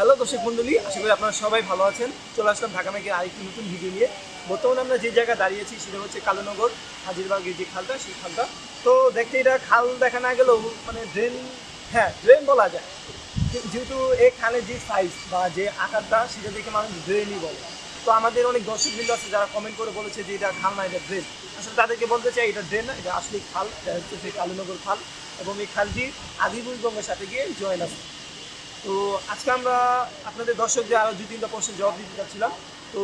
Hello দর্শক মন্ডলী, আশা করি আপনারা সবাই ভালো আছেন। চলে আসলাম ঢাকা মেঘের আরেকটি নতুন ভিডিও নিয়ে। বর্তমানে আমরা যে জায়গায় দাঁড়িয়েছি সেটা হচ্ছে কালোনগর, হাজিরবাগের যে খালটা, সেই খালটা। তো দেখতে এটা খাল দেখা না গেলেও মানে ড্রেন হ্যাঁ ড্রেন বলা যায়। যেহেতু এই খালের যে সাইজ বা যে আকারটা, সেটা দেখে মানুষ ড্রেনই বলে। তো আমাদের অনেক দর্শক দর্শকবৃন্দ আছে যারা কমেন্ট করে বলেছে যে এটা খাল না, এটা ড্রেন আসলে তাদেরকে বলতে চাই, এটা ড্রেন না, এটা আসলে খাল, এটা হচ্ছে সেই কালীনগর খাল। এবং এই খালটি আদিবুলগঙ্গের সাথে গিয়ে জয়েন আছে। তো আজকে আমরা আপনাদের দর্শকদের আরও দুই তিনটা প্রশ্নের জবাব দিতে চাচ্ছিলাম তো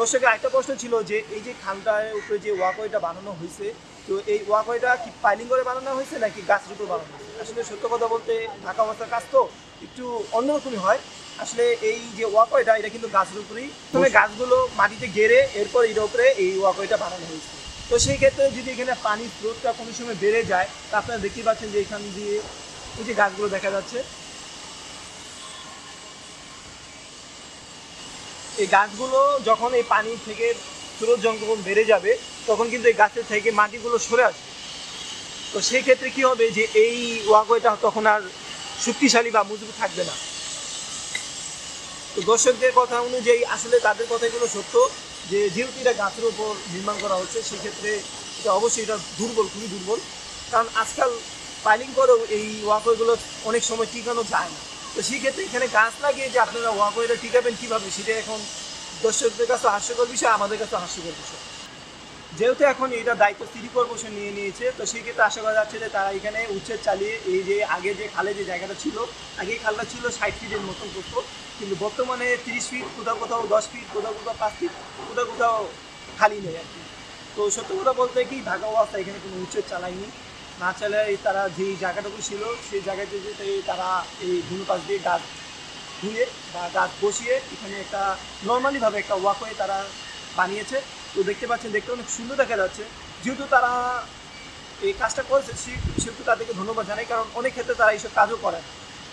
দর্শকের একটা প্রশ্ন ছিল যে এই যে খালটার উপরে যে ওয়াকওয়েটা বানানো হয়েছে তো এই ওয়াকওয়েটা কি পাইলিং করে বানানো হয়েছে নাকি গাছের উপর বানানো হয়েছে? আসলে সত্য কথা বলতে ঢাকা অবস্থার কাজ তো একটু অন্যরকমই হয়। আসলে এই যে ওয়াকওয়েটা এটা কিন্তু গাছের উপরেই। প্রথমে গাছগুলো মাটিতে গেড়ে এরপর এর উপরে এই ওয়াকওয়েটা বানানো হয়েছে। তো সেই ক্ষেত্রে যদি এখানে পানির স্রোতটা কোনো সময় বেড়ে যায় তা আপনারা দেখতেই পাচ্ছেন যে এখান দিয়ে ওই যে গাছগুলো দেখা যাচ্ছে এই গাছগুলো যখন এই পানি থেকে স্রোত যখন বেড়ে যাবে, তখন কিন্তু এই গাছের থেকে মাটিগুলো সরে আসবে। তো সেই ক্ষেত্রে কি হবে যে এই ওয়াকওয়েটা তখন আর শক্তিশালী বা মজবুত থাকবে না। তো দর্শকদের কথা অনুযায়ী আসলে তাদের কথাগুলো সত্য যে যেহেতু এটা গাছের ওপর নির্মাণ করা হচ্ছে সেক্ষেত্রে এটা অবশ্যই এটা দুর্বল, খুবই দুর্বল। কারণ আজকাল পাইলিং করেও এই ওয়াকওয়েগুলো অনেক সময় টিকানো যায় না। তো সেই ক্ষেত্রে এখানে গাছ লাগিয়ে যে আপনারা ওয়াকওয়েটা টিকাবেন কীভাবে, সেটা এখন দর্শকদের কাছে হাস্যকর বিষয়, আমাদের কাছে হাস্যকর বিষয়। যেহেতু এখন এটা দায়িত্ব সিটি কর্পোরেশন নিয়ে নিয়েছে, তো সেই ক্ষেত্রে আশা করা যাচ্ছে যে তারা এখানে উচ্ছেদ চালিয়ে এই যে আগে যে খালে যে জায়গাটা ছিল, আগে খালটা ছিল ষাট ফিটের মতন করতো কিন্তু বর্তমানে তিরিশ ফিট, কোথাও কোথাও দশ ফিট, কোথাও কোথাও পাঁচ ফিট, কোথাও কোথাও খালি নেই আর কি। তো সত্য কথা বলতে কি, ঢাকা অবস্থা এখানে কোনো উচ্ছেদ চালায়নি। না চালায় তারা যেই জায়গাটুকু ছিল, সেই জায়গাতে যেতে তারা এই দুনো পাশ দিয়ে গাছ ধুয়ে বা গাছ বসিয়ে এখানে একটা নর্মালিভাবে একটা ওয়াকওয়ে তারা বানিয়েছে। তো দেখতে পাচ্ছেন, দেখতে অনেক সুন্দর দেখা যাচ্ছে। যেহেতু তারা এই কাজটা করেছে সেহেতু তাদেরকে ধন্যবাদ জানাই, কারণ অনেক ক্ষেত্রে তারা এইসব কাজও করে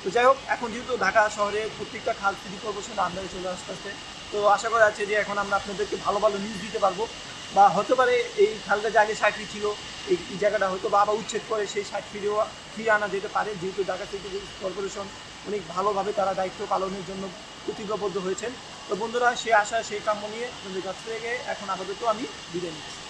তো যাই হোক, এখন যেহেতু ঢাকা শহরে প্রত্যেকটা খাল সিটি কর্পোরেশন আমদানি চলে আসতে আসতে তো আশা করা যাচ্ছে যে এখন আমরা আপনাদেরকে ভালো ভালো নিউজ দিতে পারব। বা হতে পারে এই খালটা যে আগে সাক্ষী ছিল, এই জায়গাটা হয়তো বা আবার উচ্ছেদ করে সেই সাক্ষী ফিরেও ফিরে আনা যেতে পারে। যেহেতু ঢাকা সিটি কর্পোরেশন অনেক ভালোভাবে তারা দায়িত্ব পালনের জন্য প্রতিজ্ঞাবদ্ধ হয়েছেন। তো বন্ধুরা, সে আশা সেই কাম্য নিয়ে কাছ থেকে এখন আপাতত আমি বিদায় নিচ্ছি।